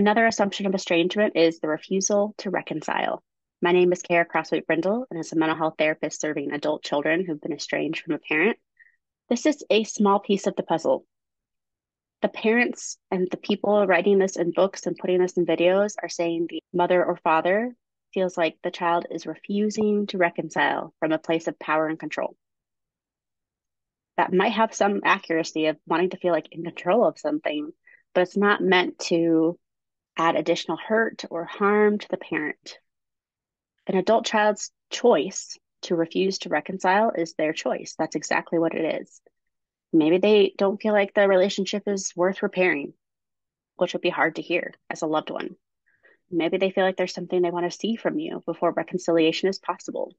Another assumption of estrangement is the refusal to reconcile. My name is Khara Croswaite Brindle, and as a mental health therapist serving adult children who've been estranged from a parent, this is a small piece of the puzzle. The parents and the people writing this in books and putting this in videos are saying the mother or father feels like the child is refusing to reconcile from a place of power and control. That might have some accuracy of wanting to feel like in control of something, but it's not meant to add additional hurt or harm to the parent. An adult child's choice to refuse to reconcile is their choice. That's exactly what it is. Maybe they don't feel like the relationship is worth repairing, which would be hard to hear as a loved one. Maybe they feel like there's something they want to see from you before reconciliation is possible.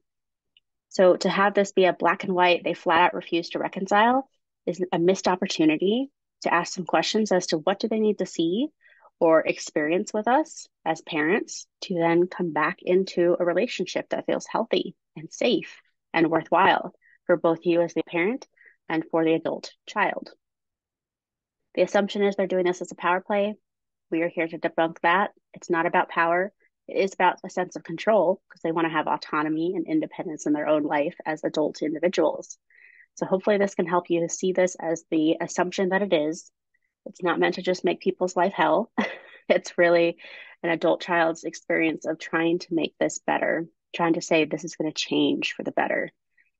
So to have this be a black and white, they flat out refuse to reconcile is a missed opportunity to ask some questions as to what do they need to see or experience with us as parents to then come back into a relationship that feels healthy and safe and worthwhile for both you as the parent and for the adult child. The assumption is they're doing this as a power play. We are here to debunk that. It's not about power. It is about a sense of control because they want to have autonomy and independence in their own life as adult individuals. So hopefully this can help you to see this as the assumption that it is it's not meant to just make people's life hell. it's really an adult child's experience of trying to make this better, trying to say this is going to change for the better.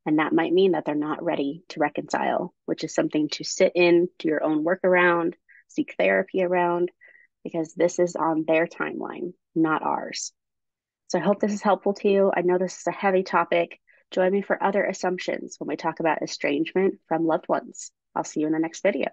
And that might mean that they're not ready to reconcile, which is something to sit in, do your own work around, seek therapy around, because this is on their timeline, not ours. So I hope this is helpful to you. I know this is a heavy topic. Join me for other assumptions when we talk about estrangement from loved ones. I'll see you in the next video.